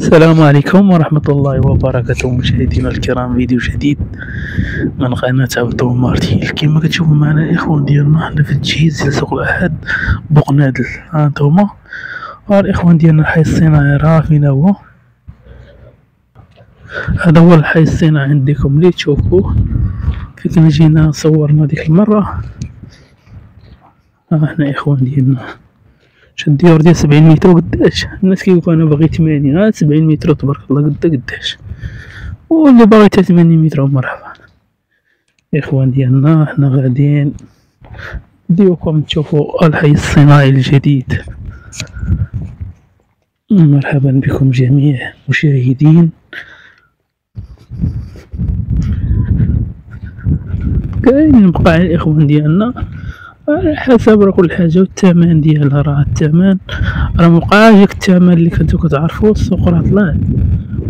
السلام عليكم ورحمة الله وبركاته مشاهدينا الكرام فيديو جديد من قناة عبدو مارتي كما كتشوفوا معنا الإخوان ديالنا حنا في التجهيز لسوق الأحد بوقنادل ها انتوما ها الإخوان ديالنا الحي الصناعي راه فينا هو. هذا هو الحي الصناعي عندكم اللي تشوفوه؟ كنا جينا صورنا ديك المرة؟ ها حنا إخوان ديالنا. شد ديور ديال سبعين متر وقداش؟ الناس كيقولوا أنا باغي تمانين. ها سبعين متر تبارك الله قدا قداش؟ واللي باغي تا تمانين متر مرحبا. إخوان ديالنا حنا غاديين نديوكم تشوفوا الحي الصناعي الجديد. مرحبا بكم جميع مشاهدين. كاين بقاع الاخوان ديالنا. حسب راه كل حاجة والثمن ديالها راه الثمن. راه مبقاش داك الثمن اللي كنتو كتعرفو السوق راه طلع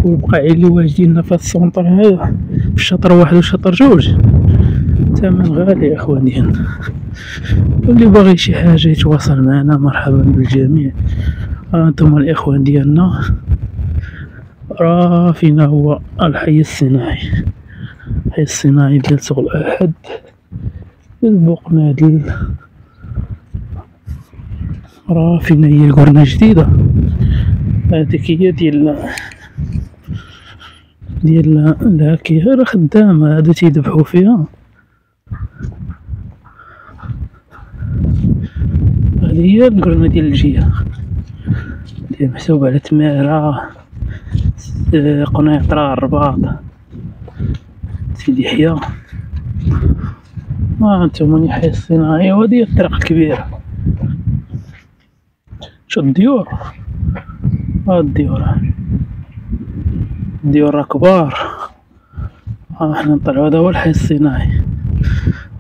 والبقاع اللي واجدين في السونطر هذا في الشطر واحد والشطر جوج. الثمن غالي يا اخوان ديالنا واللي باغي شي حاجة يتواصل معنا مرحبا بالجميع. ها أنتم الإخوان ديالنا. راه فينا هو الحي الصناعي. الحي الصناعي ديال سوق الأحد. البقنادل راه فينا هي القرنة جديدة. هذيك هي ديال ديال الهاكي راه خدامة هادو تيذبحو فيها. هذه هي القرنة ديال الجهة. ديال محسوبة على تمارة قنيطرة الرباط سيدي يحيى ها أنتم يحيى الصناعي وهذه الطريق الكبيرة شو الديور؟ ها الديور. الديور كبار. ها حنا نطلعو هذا هو الحي الصناعي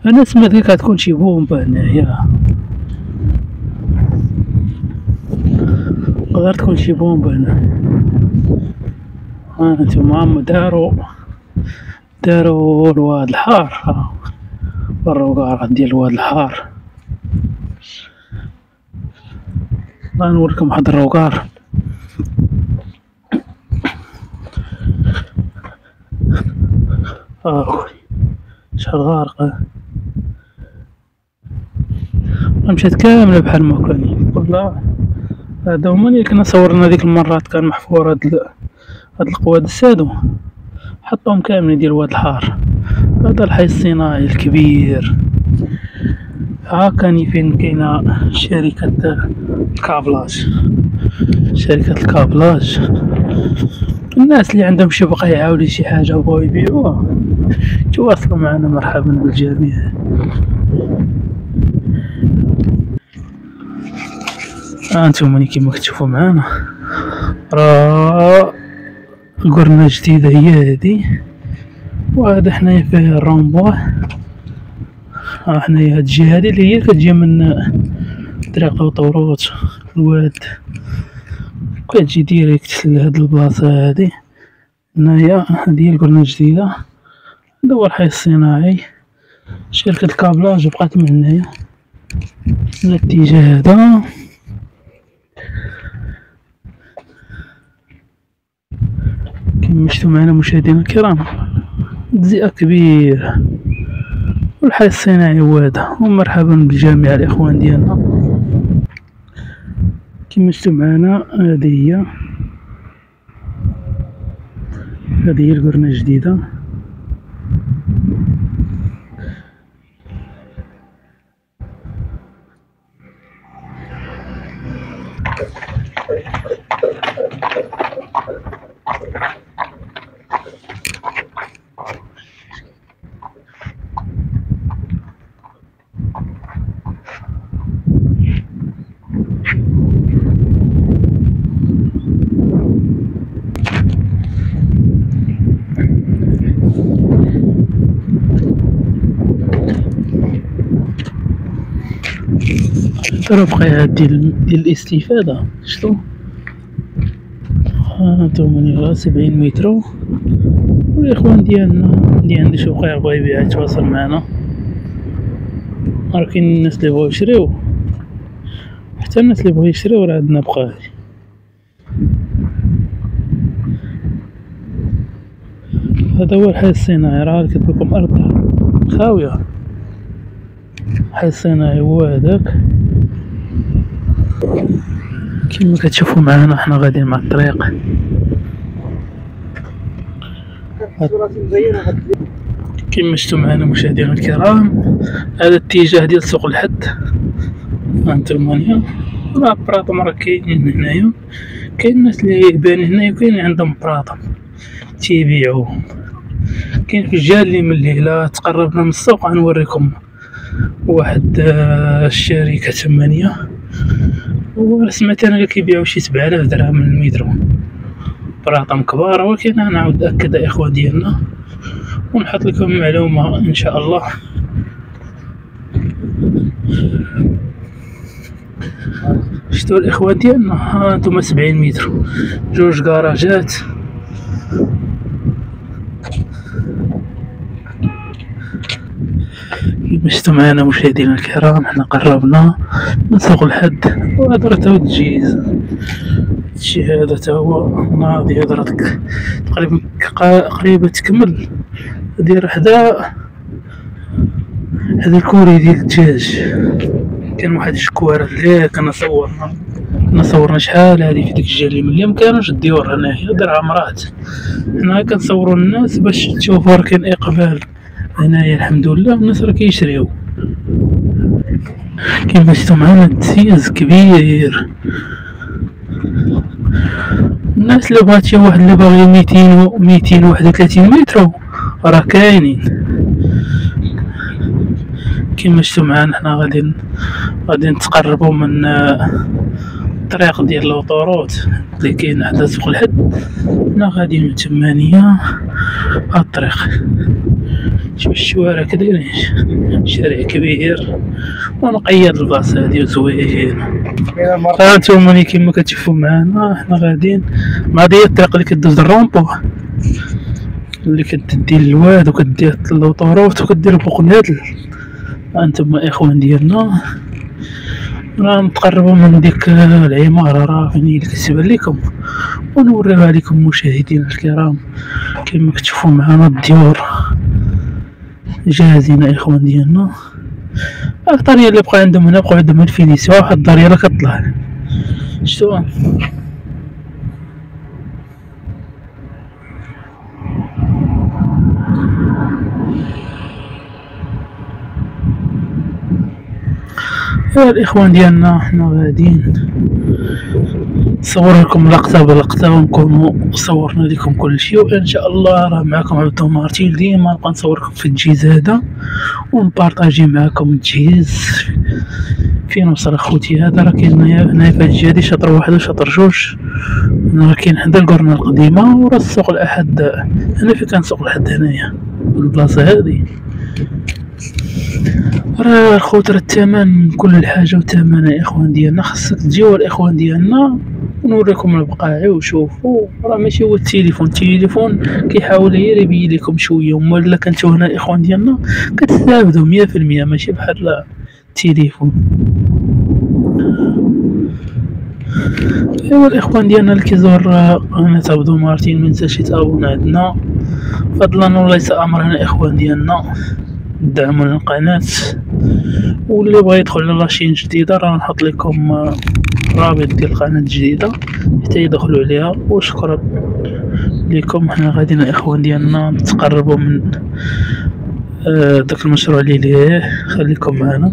أنا سمعت لك غتكون شي بومبا هنايا تقدر تكون شي بومبا هنا. ها أنتم دارو دارو الواد الحار. الروقار ديال الواد الحار. غنوريكم واحد الروقار آه شحال غارقة مشات كاملة بحال ما كاين كلها هذا هما اللي كنا صورنا ديك المرات كان محفور هاد هاد القوادس هادو. حطهم كاملين ديال واد الحار. هذا الحي الصناعي الكبير. ها كان فين كاينة شركة ال câblage. شركة ال câblage. الناس اللي عندهم شي بقايعة ولا شي حاجة بغاو يبيعوها. تواصلوا معنا؟ مرحبا بالجميع. ها أنتم كيما كتشوفوا معانا راه قرنة جديدة هي هادي وهذا حنايا فيه ها حنايا هاد الجهة هادي اللي هي كتجي من طريق طوروت الواد. كتجي ديريكت لهاد البلاصة هادي. هنايا هادي هي القرنة الجديدة. هذا هو الحي الصناعي. شركة الكابلاج بقات من هنايا. الاتجاه هذا. كما شفتوا مشاهدينا الكرام. تجزئة كبيرة والحي الصناعي هذا ومرحبا بالجميع الإخوان ديالنا. كما شفتوا هذه هي هذه هي القرنة الجديدة. بقى ديال ديال الاستفادة. شتو ها أنتم سبعين مترو والاخوان ديالنا اللي عنده شي وقع بغا يبيع يتواصل معنا. راه كاين الناس اللي بغاو يشريو. حتى الناس اللي بغاو يشريو راه عندنا بقاي هذا هو الحي الصناعي. راه كتب لكم أرض خاوية. الحي الصناعي هو هذاك. كما كتشوفوا معنا حنا غاديين مع الطريق. كما شفتوا معنا مشاهدينا الكرام هذا الاتجاه ديال سوق الحد أنتم راه براطم راه كاينين هنايا. كاين الناس اللي بانين هنايا اللي عندهم براطم. تيبيعوهم. كاين في الجهه اللي من الليلة تقربنا من السوق غنوريكم واحد آه، الشركة ثمانية وسمعت أنا كيبيعو شي سبعة آلاف درهم من المترو براطم كبار. ولكن أنا نعاود ناكد اخوان ديالنا. ونحط لكم معلومة إن شاء الله. شتو الاخوان ديالنا؟ ها أنتم سبعين متر. جوج كراجات معنا مشاهدينا الكرام حنا قربنا من سوق الحد وهذا راه تجيز. هادشي هذا تا هو ناضي هذا تقريبا قريبة تكمل. داير حدا هذا الكوري ديال الدجاج. كان واحد الشكوارة اللي كنا صورنا كنا صورنا شحال هادي في ديك الجالية. ملي مكانوش الديور هنايا دار عمرات حنا كنصورو الناس باش تشوفو راه كاين إقبال. هنايا الحمد لله الناس راه كيشريو. كيما شفتو معانا الدسيز كبير. الناس اللي بغات شي واحد اللي باغي ميتين و ميتين واحد وثلاثين متر راه كاينين. كيما شفتو معانا حنا غادي غادي نتقربو من الطريق ديال لوطوروت اللي كاين حدا سوق الحد. حنا غاديين تمانية هاد الطريق. شوف الشوارع كدايرين شارع كبير. ونقيد البلاصة هادي وزوين ها انتوما كيما كتشوفو معانا. حنا غاديين. مع هي الطريق اللي كدوز الرومبو. اللي كتدي للواد وكدير l'autoroute وكدير فوق الهدل هانتوما إخوان ديالنا. راه نتقربوا من ديك العمارة. راه فين اللي كتبان لكم ونوريوها لكم مشاهدينا الكرام. كما كتشوفوا معنا الديور. جاهزين اخوان ديالنا. الطريقة اللي بقى عندهم هنا بقاو عندهم ال finition واحد الدارية راه كطلع. يا الإخوان ديالنا حنا غاديين. نصور لكم لقطة بلقطه ونكونوا صورنا لكم كل شيء وإن شاء الله راه معكم عبد مارتين ديما نبقى نصوركم في التجهيز هذا ونبارطاجي معكم التجهيز فين وصل أخوتي هذا. راه كاين هنايا في الجهه هادي شطر واحد وشطر جوج. راه كاين حدا القرنه القديمة وراه السوق الأحد. هنا في كان سوق الاحد هنايا البلاصة هذه. راه الخوت راه الثمن كل الحاجة وثمن يا إخوان ديالنا. خاصك تجيو الإخوان ديالنا ونوريكم البقاعي وشوفوا. راه ماشي هو التليفون. التليفون كيحاول غير يبين لكم شوية. وما إلا كنتو هنا الاخوان ديالنا كتستافدوا مية في المية. ماشي بحال التليفون. أيوا الإخوان ديالنا اللي كيزور قناه عبدو مارتين منساش يتابونا عندنا فضلا وليس أمرنا الاخوان ديالنا. دعموا القناة. واللي بغى يدخل لاشين جديدة راه نحط لكم آه، رابط ديال القناة الجديدة حتى يدخلوا عليها. وشكرا لكم. حنا غاديين الاخوان ديالنا نتقربوا من آه، داك المشروع اللي ليه. خليكم معنا.